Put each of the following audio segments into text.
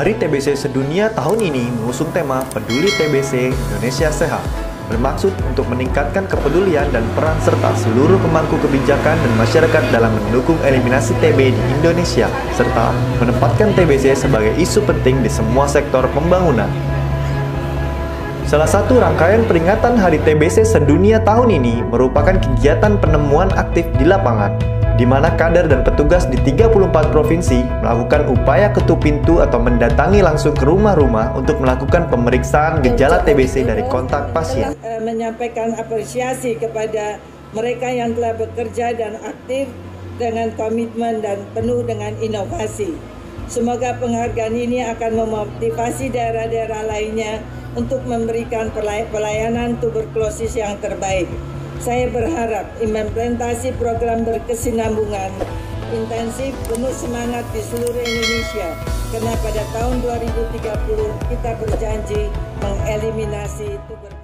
Hari TBC sedunia tahun ini mengusung tema Peduli TBC Indonesia Sehat, bermaksud untuk meningkatkan kepedulian dan peran serta seluruh pemangku kebijakan dan masyarakat dalam mendukung eliminasi TB di Indonesia, serta menempatkan TBC sebagai isu penting di semua sektor pembangunan. Salah satu rangkaian peringatan Hari TBC sedunia tahun ini merupakan kegiatan penemuan aktif di lapangan, di mana kader dan petugas di 34 provinsi melakukan upaya ketuk pintu atau mendatangi langsung ke rumah-rumah untuk melakukan pemeriksaan gejala TBC dari kontak pasien. Eh, menyampaikan apresiasi kepada mereka yang telah bekerja dan aktif dengan komitmen dan penuh dengan inovasi. Semoga penghargaan ini akan memotivasi daerah-daerah lainnya untuk memberikan pelayanan tuberkulosis yang terbaik. Saya berharap implementasi program berkesinambungan intensif penuh semangat di seluruh Indonesia karena pada tahun 2030 kita berjanji mengeliminasi tuberkulosis.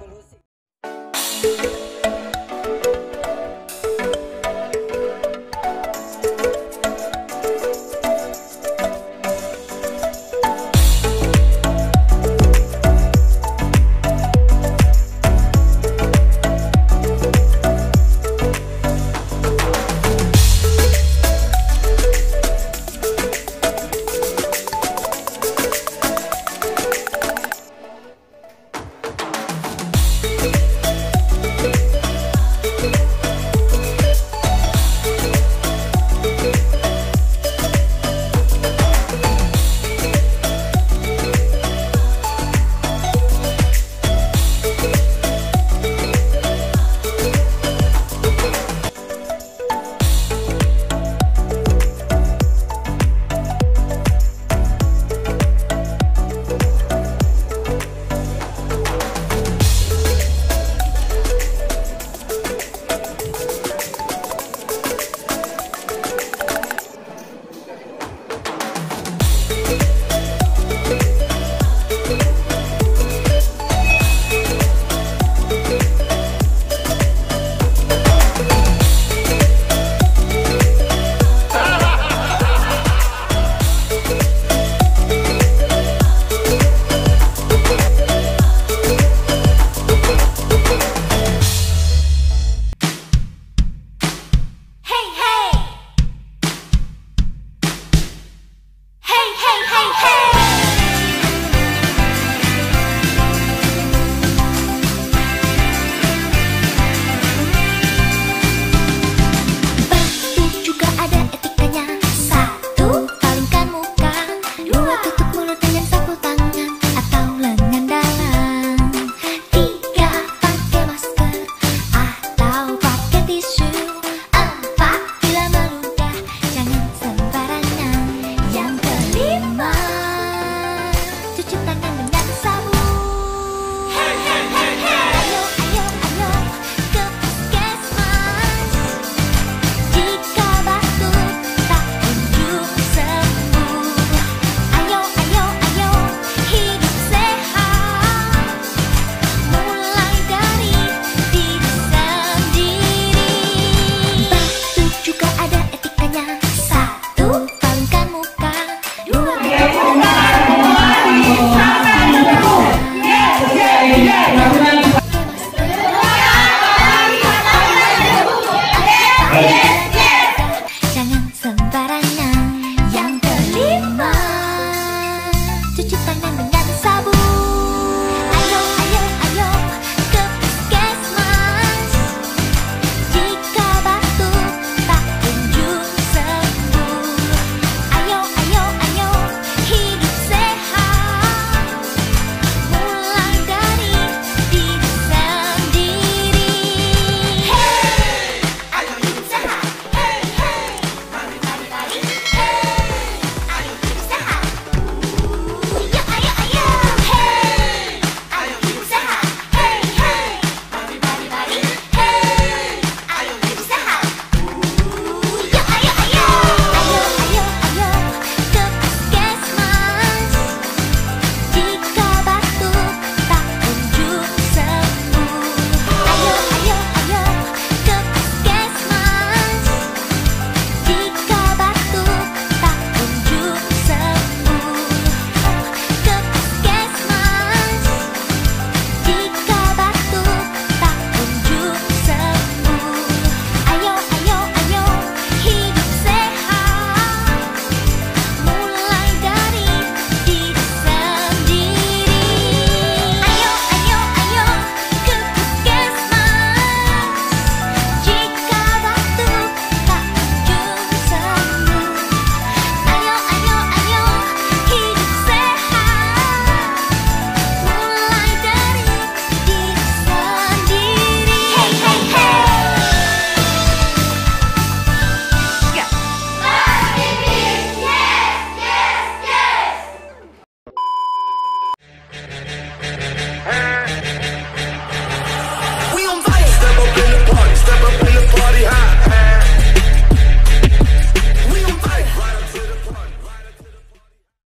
Hey!